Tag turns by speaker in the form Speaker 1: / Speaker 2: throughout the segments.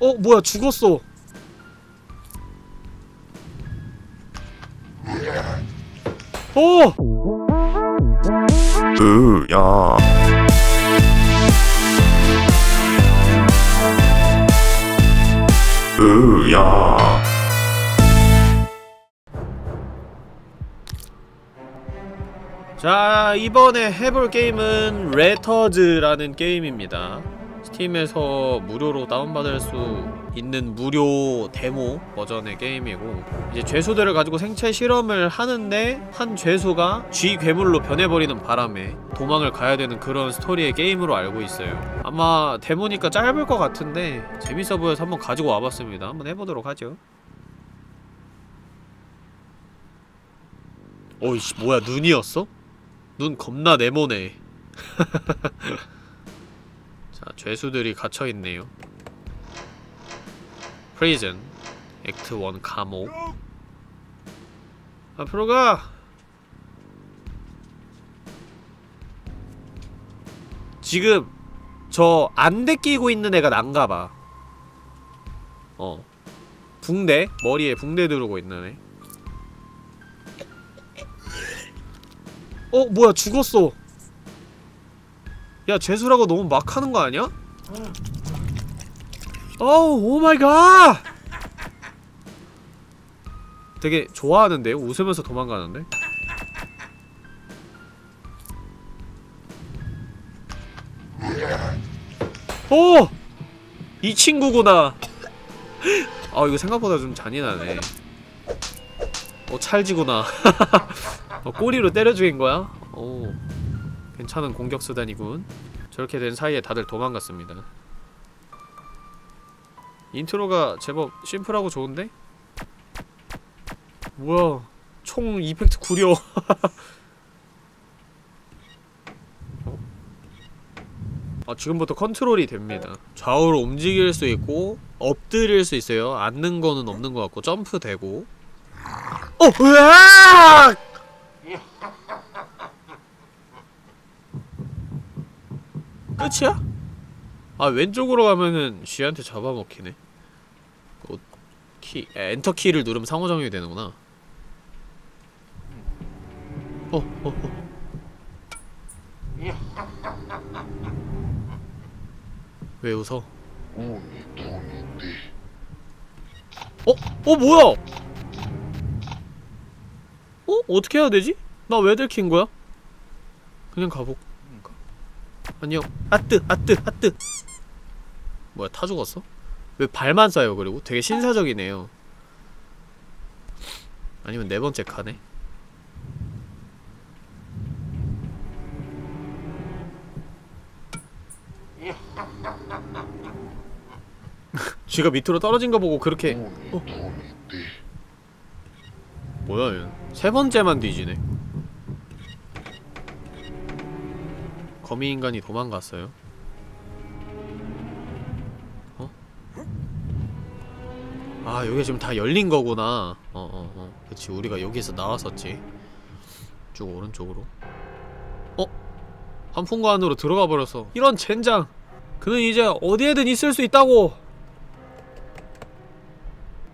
Speaker 1: 어 뭐야 죽었어. 어!
Speaker 2: 으야. 으야.
Speaker 1: 자 이번에 해볼 게임은 레터즈라는 게임입니다 스팀에서 무료로 다운받을 수 있는 무료 데모 버전의 게임이고 이제 죄수들을 가지고 생체 실험을 하는데 한 죄수가 쥐 괴물로 변해버리는 바람에 도망을 가야 되는 그런 스토리의 게임으로 알고 있어요. 아마 데모니까 짧을 것 같은데 재밌어 보여서 한번 가지고 와봤습니다. 한번 해보도록 하죠. 어이씨 뭐야 눈이었어? 눈 겁나 네모네 자 죄수들이 갇혀있네요 prison act 1 감옥 앞으로 가! 지금 저 안대 끼고 있는 애가 난가봐 어 붕대? 머리에 붕대 두르고 있는 애 어? 뭐야 죽었어 야 죄수라고 너무 막 하는 거 아니야? 어우 oh my god 되게 좋아하는데요? 웃으면서 도망가는데? 오! 이 친구구나 아 이거 생각보다 좀 잔인하네 어 찰지구나 어, 꼬리로 때려 죽인 거야? 오 괜찮은 공격 수단이군 저렇게 된 사이에 다들 도망갔습니다 intro가 제법 심플하고 좋은데? 뭐야 총 effect 구려 어? 아 지금부터 컨트롤이 됩니다 좌우로 움직일 수 있고 엎드릴 수 있어요 앉는 거는 없는 것 같고 점프 되고 어! 으악! 끝이야? 아 왼쪽으로 가면은 쥐한테 잡아먹히네 어, 키, 아, 엔터 키를 누르면 상호작용이 되는구나 어, 어, 어. 왜 웃어? 어? 어 뭐야? 어? 어떻게 해야 되지? 나 왜 들킨 거야? 그냥 가볼까? 안녕 아뜨 아뜨 아뜨 뭐야 타 죽었어? 왜 발만 쏴요 그리고? 되게 신사적이네요 아니면 네 번째 칸에? 쥐가 밑으로 떨어진 거 보고 그렇게 어. 뭐야 얘는 세 번째만 뒤지네 거미인간이 도망갔어요? 어? 아 여기 지금 다 열린 거구나. 어어어. 어, 어. 그치 우리가 여기서 나왔었지. 쭉 오른쪽으로. 어? 한풍과 안으로 들어가 버렸어 이런 젠장! 그는 이제 어디에든 있을 수 있다고!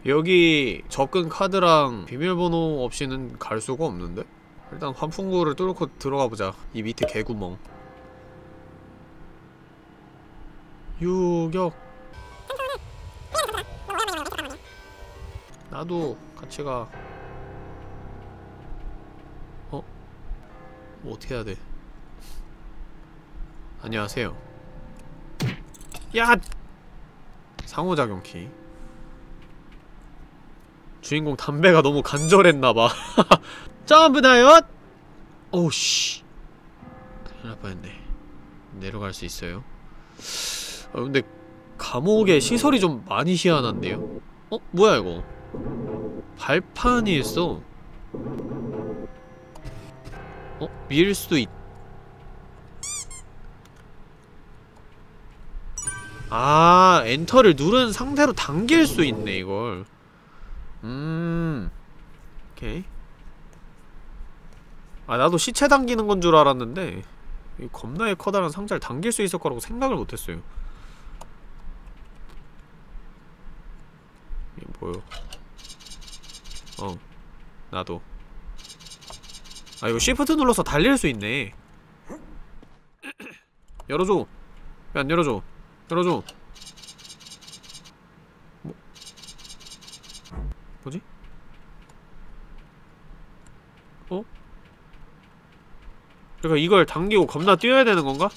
Speaker 1: 여기 접근 카드랑 비밀번호 없이는 갈 수가 없는데? 일단 환풍구를 뚫고 들어가보자. 이 밑에 개구멍 유격. 나도 같이 가. 어? 뭐 어떻게 해야 돼? 안녕하세요. 야! 상호작용 키. 주인공 담배가 너무 간절했나봐. 점프 다이엇! 오우씨. 큰일 날 뻔했네. 내려갈 수 있어요 아 근데 감옥에 시설이 좀 많이 희한한데요? 어? 뭐야 이거 발판이 있어 어? 밀 수도 있... 아 엔터를 누른 상태로 당길 수 있네 이걸 음 오케이 아 나도 시체 당기는 건 줄 알았는데 이 겁나게 커다란 상자를 당길 수 있을 거라고 생각을 못했어요 보여 어 나도 아 이거 시프트 눌러서 달릴 수 있네 열어줘 왜 안 열어줘 열어줘 뭐 뭐지? 어? 그러니까 이걸 당기고 겁나 뛰어야 되는 건가?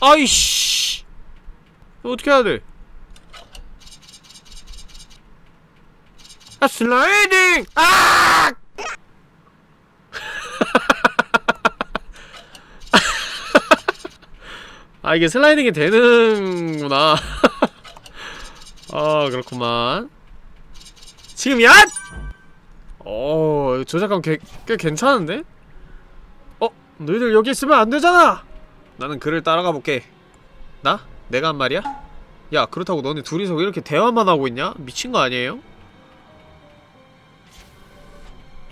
Speaker 1: 아이씨 어떻게 해야 돼? 아 슬라이딩! 아! 아 이게 슬라이딩이 되는구나 아 그렇구만 지금이야! 어 조작감 꽤, 꽤 괜찮은데? 어? 너희들 여기 있으면 안 되잖아! 나는 그를 따라가 볼게 나? 내가 한 말이야? 야 그렇다고 너네 둘이서 이렇게 대화만 하고 있냐? 미친 거 아니에요?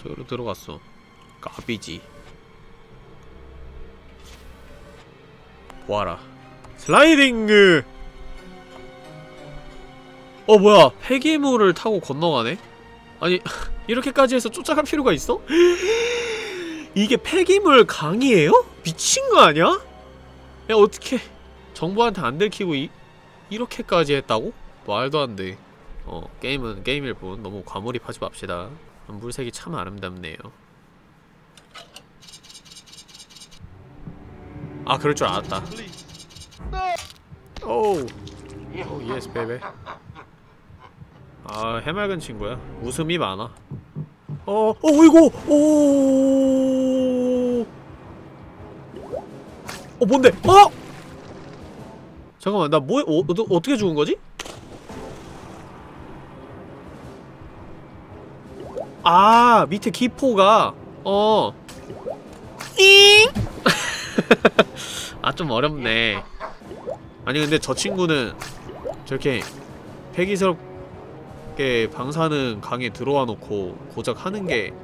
Speaker 1: 저기로 들어갔어 까비지 보아라 슬라이딩 어 뭐야 폐기물을 타고 건너가네? 아니 이렇게까지 해서 쫓아갈 필요가 있어? 이게 폐기물 강이에요? 미친 거 아니야? 야 어떻게 정부한테 안 들키고 이, 이렇게까지 했다고? 말도 안 돼. 어 게임은 게임일 뿐 너무 과몰입하지 맙시다. 물색이 참 아름답네요. 아 그럴 줄 알았다. 오우 oh yes baby. 아 해맑은 친구야. 웃음이 많아. 어 어이구 오. 어 뭔데? 어? 잠깐만 나 뭐 어, 어, 어떻게 죽은 거지? 아 밑에 기포가. 어. 잉! 아좀 어렵네. 아니 근데 저 친구는 저렇게 폐기스럽게 방사능 강에 들어와 놓고 고작 하는 게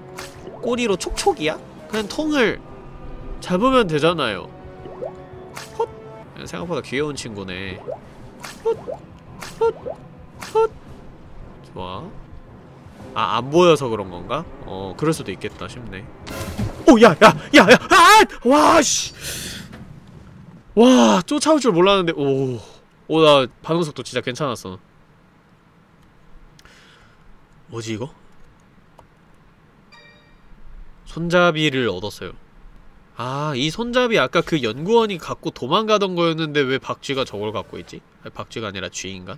Speaker 1: 꼬리로 촉촉이야? 그냥 통을 잡으면 되잖아요. 헛! 생각보다 귀여운 친구네. 헛! 헛! 헛! 좋아 아, 안 보여서 그런 건가? 어, 그럴 수도 있겠다 싶네. 오, 야, 야, 야, 야, 아! 와, 씨. 와, 쫓아올 줄 몰랐는데, 오. 오, 나 반응 속도 진짜 괜찮았어. 뭐지, 이거? 손잡이를 얻었어요. 아, 이 손잡이 아까 그 연구원이 갖고 도망가던 거였는데 왜 박쥐가 저걸 갖고 있지? 아니, 박쥐가 아니라 쥐인가?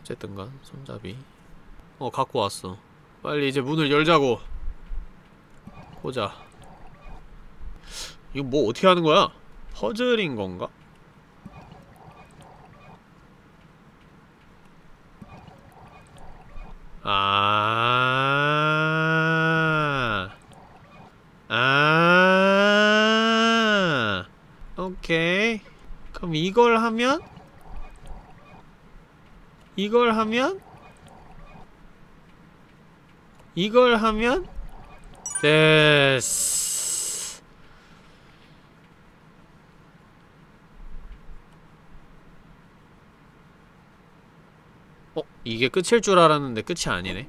Speaker 1: 어쨌든간, 손잡이. 어 갖고 왔어 빨리 이제 문을 열자고 보자 이거 뭐 어떻게 하는 거야? 퍼즐인 건가? 아, 아, 오케이. 그럼 이걸 하면? 이걸 하면? 이걸 하면 됐어. 어? 이게 끝일 줄 알았는데 끝이 아니네.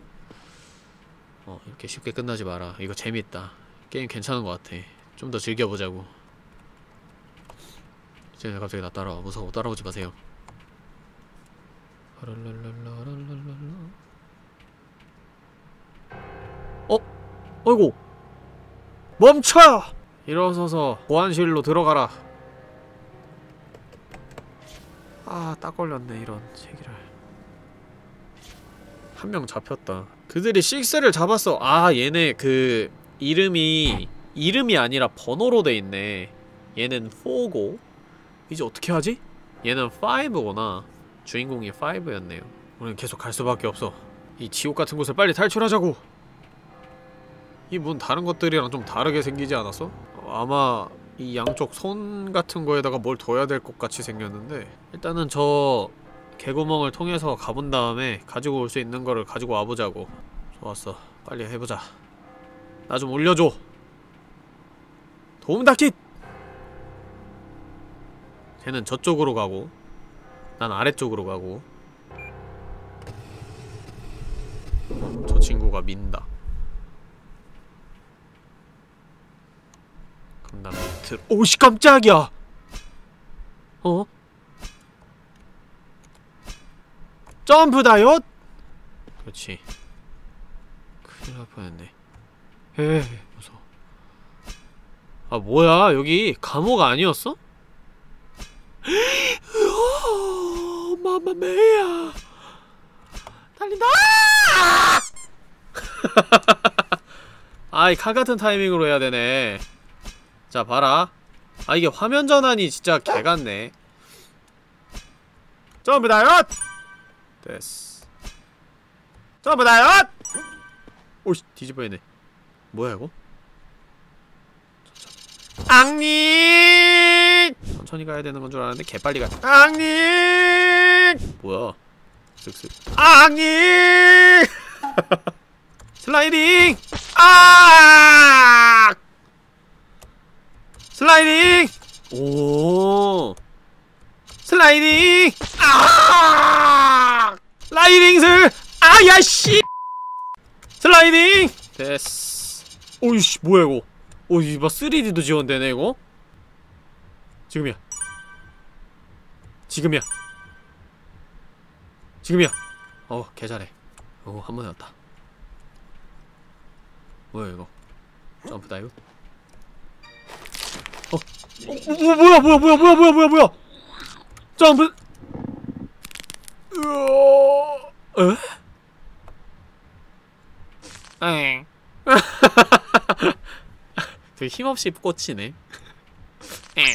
Speaker 1: 어, 이렇게 쉽게 끝나지 마라. 이거 재밌다. 게임 괜찮은 것 같아. 좀 더 즐겨보자고. 이제 갑자기 나 따라와. 무서워. 따라오지 마세요. 어? 어이구 멈춰! 일어서서 보안실로 들어가라. 아 딱 걸렸네 이런 제기를. 한명 잡혔다. 그들이 식스를 잡았어. 아 얘네 그 이름이 이름이 아니라 번호로 돼 있네. 얘는 4고. 이제 어떻게 하지? 얘는 5구나. 주인공이 5였네요. 우리는 계속 갈 수밖에 없어. 이 지옥 같은 곳을 빨리 탈출하자고 이 문 다른 것들이랑 좀 다르게 생기지 않았어? 아마 이 양쪽 손 같은 거에다가 뭘 둬야 될 것 같이 생겼는데. 일단은 저 개구멍을 통해서 가본 다음에 가지고 올 수 있는 거를 가지고 와보자고. 좋았어. 빨리 해보자. 나 좀 올려줘. 도움닥치! 쟤는 저쪽으로 가고 난 아래쪽으로 가고. 저 친구가 민다 난 밑으로. 오씨 깜짝이야. 어? 점프 다이엇? 그렇지. 큰일 날 뻔했네. 에이 무서워. 아 뭐야? 여기 감옥 아니었어? 으아, 마마메야! 달린다! 아이 칼 같은 타이밍으로 해야 되네 자 봐라. 아 이게 화면 전환이 진짜 개같네. 점프 다이엇 됐어. 점프 다이엇 오씨 뒤집어야네. 뭐야 이거? 앙니 천천히 가야 되는 건 줄 알았는데 개빨리 가 앙니 뭐야? 쓱쓱 앙니 슬라이딩! 아 슬라이딩! 오. 슬라이딩! 아! 라이딩슬! 아야 씨! 슬라이딩! 됐어. 오이씨 뭐야 이거? 오 이봐 3D도 지원되네 이거? 지금이야. 지금이야. 지금이야. 어 개잘해. 어한 번에 왔다. 뭐야 이거? 점프 dive 어, 어, 어 뭐야 뭐야 뭐야 뭐야 뭐야 뭐야. 뭐야 점프 으어 에? 엥 되게 힘없이 꽂히네. 엥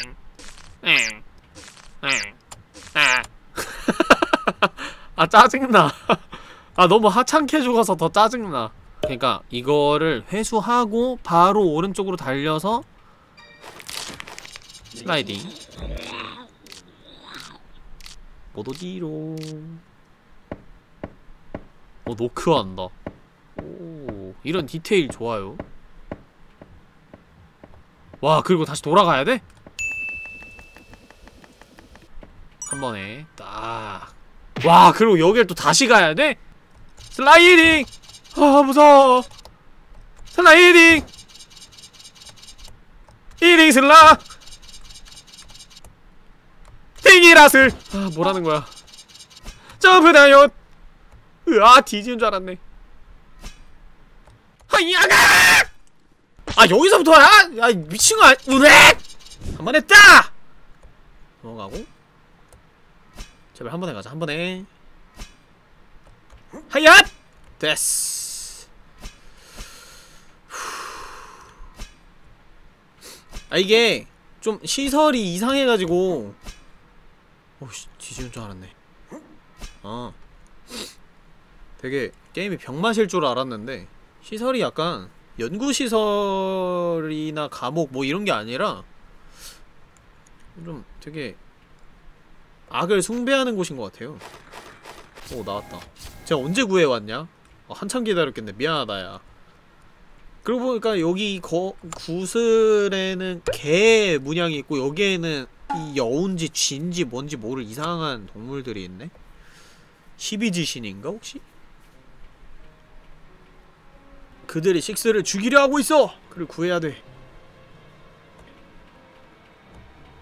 Speaker 1: 엥 엥 아. 아 짜증나. 아 너무 하찮게 죽어서 더 짜증나. 그러니까 이거를 회수하고 바로 오른쪽으로 달려서 슬라이딩 못 어디로 어 노크한다 오 이런 디테일 좋아요 와 그리고 다시 돌아가야 돼? 한 번에 딱. 와 그리고 여길 또 다시 가야 돼? 슬라이딩! 아 무서워 슬라이딩! 이딩 슬라! 띵이라슬! 아 뭐라는 거야 점프 dive! 으아 뒤지는 줄 알았네 하이야가! 아 여기서부터야? 야 미친 거 아니.. 으렉! 한번 했다! 넘어가고 제발 한 번에 가자 한 번에 하얏! 됐어 아 이게 좀 시설이 이상해가지고 오씨 뒤지는 줄 알았네. 아 되게 게임이 병 마실 줄 알았는데 시설이 약간 연구시설이나 감옥 뭐 이런 게 아니라 좀 되게 악을 숭배하는 곳인 것 같아요. 오 나왔다. 제가 언제 구해왔냐? 어, 한참 기다렸겠네. 미안하다 야. 그러고 보니까 여기 거, 구슬에는 개 문양이 있고 여기에는 이 여운지 쥐인지 뭔지 모를 이상한 동물들이 있네? 십이지신인가 혹시? 그들이 식스를 죽이려 하고 있어! 그를 구해야 돼.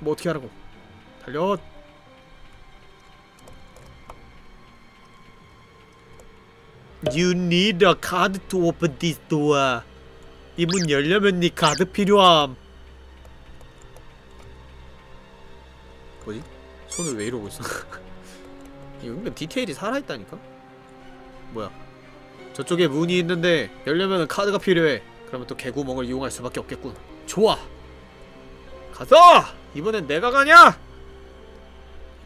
Speaker 1: 뭐 어떻게 하라고? 달려! You need a card to open this door. 이 문 열려면 네 카드 필요함. 뭐지? 손을 왜 이러고 있어? 이 은근 디테일이 살아있다니까? 뭐야? 저쪽에 문이 있는데 열려면 카드가 필요해. 그러면 또 개구멍을 이용할 수밖에 없겠군. 좋아. 가자. 이번엔 내가 가냐?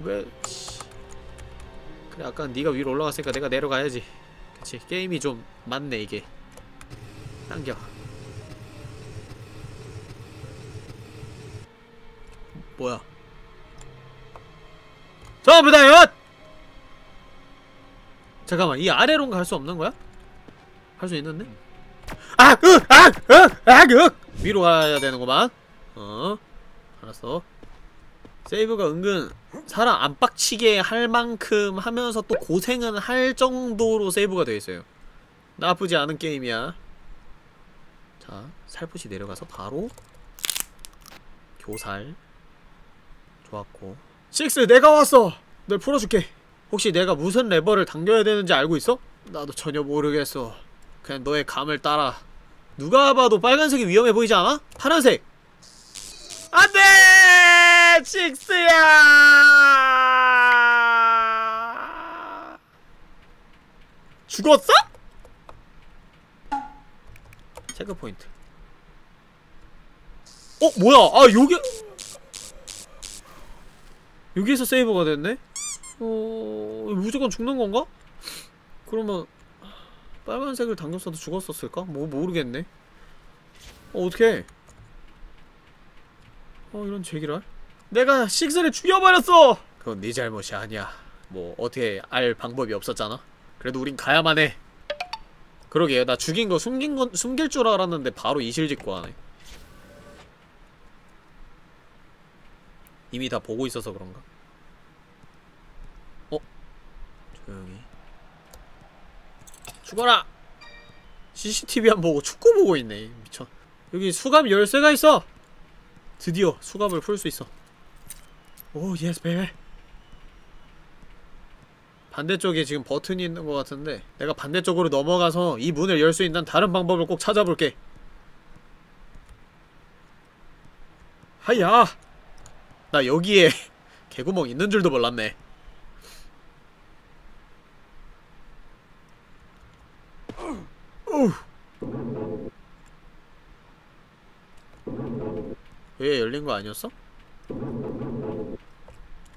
Speaker 1: 왜? 씨. 그래 아까 네가 위로 올라갔으니까 내가 내려가야지. 그치 게임이 좀 맞네 이게. 당겨. 뭐야? 점프 다이엇! 잠깐만 이 아래로 갈수 없는 거야? 할 수 있는데? 아! 으! 아! 으! 아! 으! 위로 가야 되는구만 어 알았어 세이브가 은근 사람 안 빡치게 할 만큼 하면서 또 고생은 할 정도로 세이브가 되어 있어요. 나쁘지 않은 게임이야. 자, 살포시 내려가서 바로 교살. 좋았고. 식스, 내가 왔어. 널 풀어줄게. 혹시 내가 무슨 레버를 당겨야 되는지 알고 있어? 나도 전혀 모르겠어. 그냥 너의 감을 따라. 누가 봐도 빨간색이 위험해 보이지 않아? 파란색. 안돼! 식스야! 죽었어? 체크 포인트. 어 뭐야? 아 여기 여기에서 세이브가 됐네? 어 무조건 죽는 건가? 그러면 빨간색을 당겼어도 죽었었을까? 뭐 모르겠네. 어 어떻게? 어 이런 제기랄? 내가 식스를 죽여버렸어! 그건 네 잘못이 아니야. 뭐 어떻게 알 방법이 없었잖아. 그래도 우린 가야만 해. 그러게요. 나 죽인 거 숨긴 건 숨길 줄 알았는데 바로 이실직고 하네. 이미 다 보고 있어서 그런가? 어? 조용히. 죽어라! CCTV 안 보고 축구 보고 있네. 미쳐. 여기 수갑 열쇠가 있어! 드디어 수갑을 풀 수 있어. Oh, yes, baby. 반대쪽에 지금 버튼이 있는 것 같은데 내가 반대쪽으로 넘어가서 이 문을 열 수 있는 다른 방법을 꼭 찾아볼게. 하야! 나 여기에 개구멍 있는 줄도 몰랐네. 왜 열린 거 아니었어?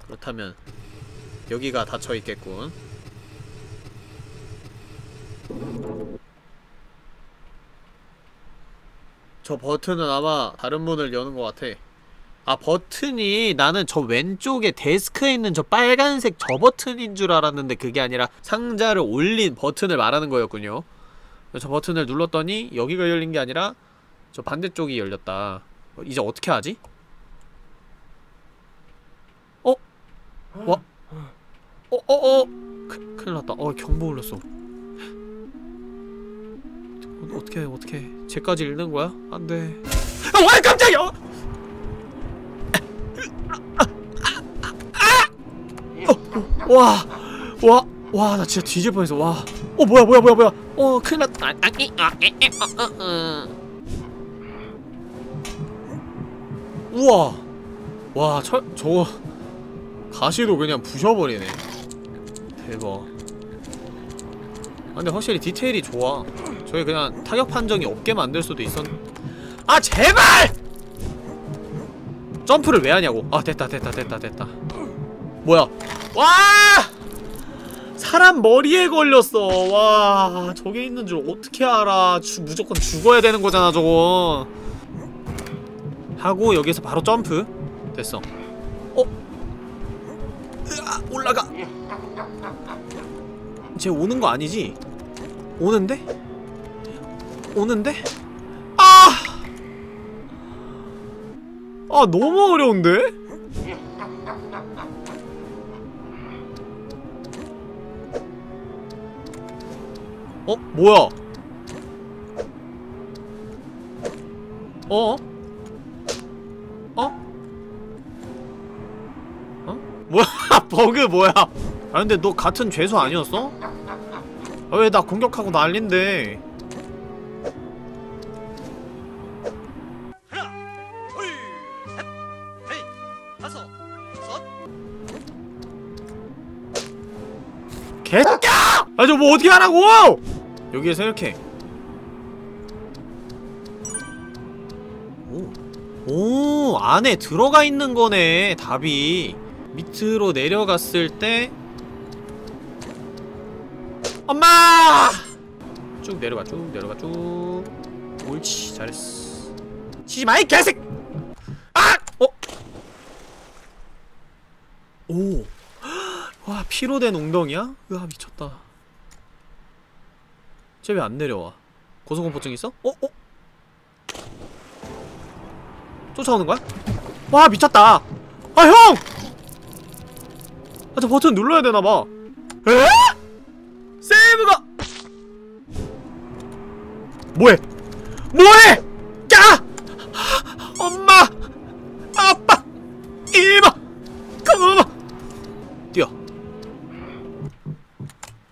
Speaker 1: 그렇다면 여기가 닫혀 있겠군. 저 버튼은 아마 다른 문을 여는 것 같아. 아 버튼이 나는 저 왼쪽에 데스크에 있는 저 빨간색 저 버튼인 줄 알았는데 그게 아니라 상자를 올린 버튼을 말하는 거였군요. 저 버튼을 눌렀더니 여기가 열린 게 아니라 저 반대쪽이 열렸다. 어, 이제 어떻게 하지? 어? 와? 어? 어? 어? 크, 큰일 났다. 어 경보 울렸어. 어, 어떻게 해? 어떻게 해? 쟤까지 읽는 거야? 안 돼. 아, 와 깜짝이야! 어! 어, 와, 와, 와, 나 진짜 뒤질 뻔했어. 와, 어 뭐야, 뭐야, 뭐야, 뭐야. 어, 큰일 났다. 아, 아, 이, 아, 에, 에, 어, 어, 어. 우와, 와, 철, 저거 가시로 그냥 부셔버리네. 대박. 아, 근데 확실히 디테일이 좋아. 저게 그냥 타격 판정이 없게 만들 수도 있었. 아 제발! 점프를 왜 하냐고. 아 됐다, 됐다, 됐다, 됐다. 뭐야? 와! 사람 머리에 걸렸어. 와, 저게 있는 줄 어떻게 알아? 주, 무조건 죽어야 되는 거잖아, 저거. 하고 여기서 바로 점프. 됐어. 어? 으아, 올라가. 쟤 오는 거 아니지? 오는데? 오는데? 아! 아, 너무 어려운데? 어? 뭐야? 어? 어? 어? 뭐야? 버그 뭐야? 아 근데 너 같은 죄수 아니었어? 아, 왜 나 공격하고 난린데? 개새끼야! 아, 저 뭐 어떻게 하라고! 여기에서 이렇게. 오. 오, 안에 들어가 있는 거네, 답이. 밑으로 내려갔을 때. 엄마! 쭉 내려가, 쭉 내려가, 쭉. 옳지, 잘했어. 치지 마, 이 개새끼! 아! 어? 오. 와 피로 된 웅덩이야? 으아 미쳤다 쟤 왜 안 내려와 고소공포증 있어? 어? 어? 쫓아오는 거야? 와 미쳤다 아 형! 아 저 버튼 눌러야 되나봐 에? 세이브가 뭐해? 뭐해? 야! 엄마! 아빠! 이마! 그마! 뛰어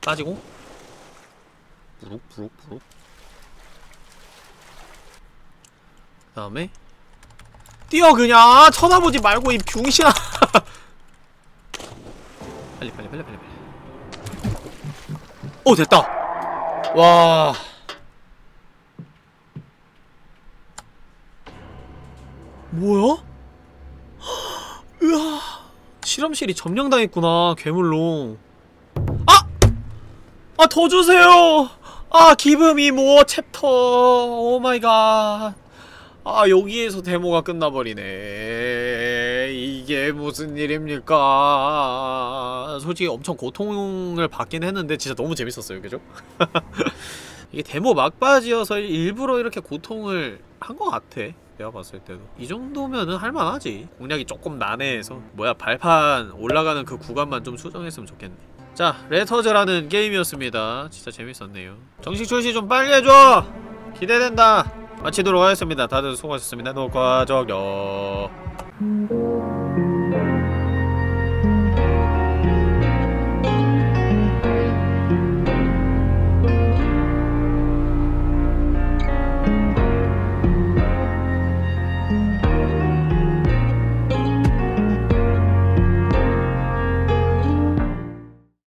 Speaker 1: 빠지고 부룩 부룩 그 다음에? 뛰어 그냥! 쳐다보지 말고 이 병신아! 빨리 빨리 빨리 빨리 빨리. 오 됐다! 와. 뭐야? 으아. 실험실이 점령당했구나 괴물로. 아! 아 더 주세요 아 give me 뭐 chapter. Oh my god 아 여기에서 데모가 끝나버리네. 이게 무슨 일입니까? 솔직히 엄청 고통을 받긴 했는데 진짜 너무 재밌었어요 그죠? 이게 데모 막바지여서 일부러 이렇게 고통을 한 것 같아 내가 봤을 때도. 이 정도면은 할만하지. 공략이 조금 난해해서. 뭐야 발판 올라가는 그 구간만 좀 수정했으면 좋겠네 자 레터즈라는 게임이었습니다. 진짜 재밌었네요. 정식 출시 좀 빨리 해줘! 기대된다! 마치도록 하겠습니다. 다들 수고하셨습니다. 녹화 종료